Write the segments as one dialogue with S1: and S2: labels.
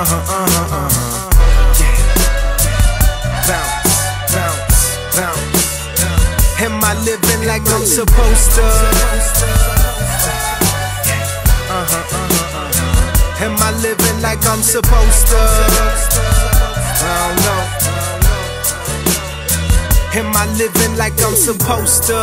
S1: Uh huh, uh huh, uh huh. Yeah. Bounce, bounce, bounce. Am I living like I'm supposed to? Uh huh, uh huh, uh huh. Am I living like I'm supposed to? I don't know. Am I living like I'm supposed to?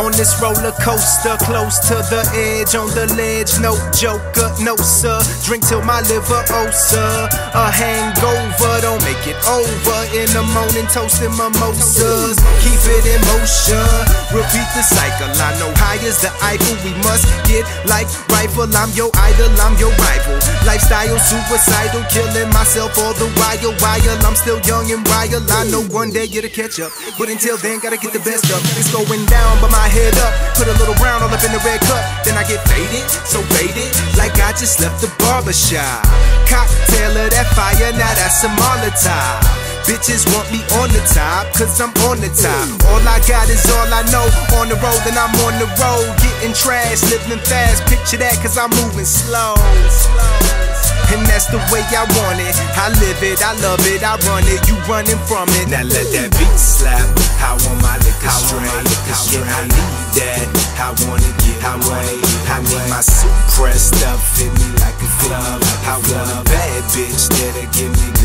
S1: On this roller coaster, close to the edge, on the ledge, no joker, no sir. Drink till my liver ulcer. A hangover, don't make it over. In the morning, toasting mimosas. Keep it in motion. Repeat the cycle. I know high as the Eiffel. We must get like rifle. I'm your idol, I'm your rival. Lifestyle suicidal, killing myself all the while. While I'm still young and wild, I know one day it'll catch up. But until then, gotta get the best up. It's going down, but my head up. Put a little brown all up in the red cup. Then I get faded, so faded, like I just left the barbershop. Cocktail of that fire, now that's a Molotov. Bitches want me on the top, cause I'm on the top. All I got is all I know. On the road, and I'm on the road. Getting trash, living fast. Picture that, cause I'm moving slow. And that's the way I want it. I live it, I love it, I run it. You running from it.
S2: Now let that beat slap. I want my liquor straight. Yeah, I need that. I wanna get away. I need my suit pressed up, fit me like a glove. I want a bad bitch that'll give me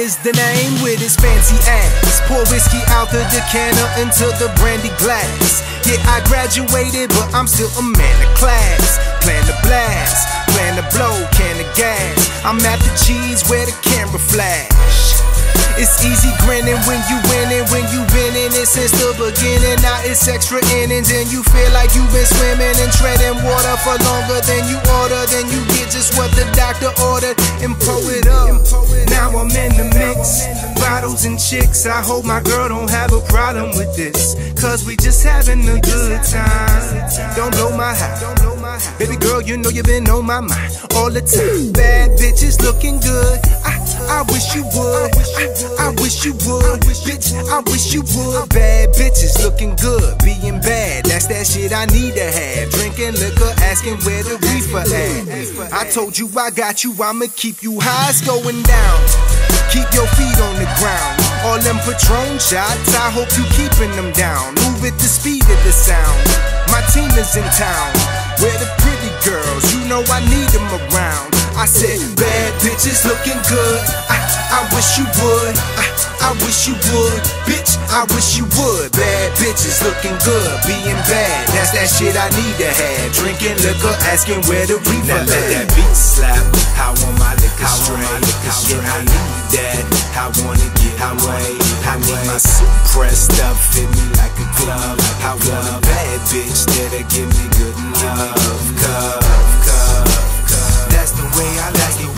S1: is the name with his fancy ass. Pour whiskey out the decanter into the brandy glass. Yeah, I graduated, but I'm still a man of class. Plan to blast, plan to blow, can of gas. I'm at the cheese where the camera flash. It's easy grinning when you winning, when you in it since the beginning. Now it's extra innings, and you feel like you've been swimming and treading water for longer than you order. Then you get just what the doctor ordered and pour it up. Now bottles and chicks. I hope my girl don't have a problem with this, cause we just having a good time. Don't blow my high. Baby girl, you know you've been on my mind all the time. Bad bitches looking good. I, I wish you would. I, I wish you would. Bitch, I wish you would. Bad bitches looking good, being bad. That's that shit I need to have. Drinking liquor, asking where the reefer at. I told you I got you, I'ma keep you high. It's going down. Keep your feet on the ground. All them Patron shots, I hope you keeping them down. Move at the speed of the sound. My team is in town. Where the pretty girls, you know I need them around. I said, bad bitches looking good. I, I wish you would. I, I wish you would. Bitch, I wish you would. Bad bitches looking good. Being bad, that's that shit I need to have. Drinking liquor, asking where the reefer
S2: Now let that
S1: at.
S2: beat slap. How am I want my liquor straight. Yeah, I need that. I wanna get away. I need my suit pressed up, fit me like a glove. I want a bad bitch that'll give me good enough. Cause, cause, cause that's the way I like it,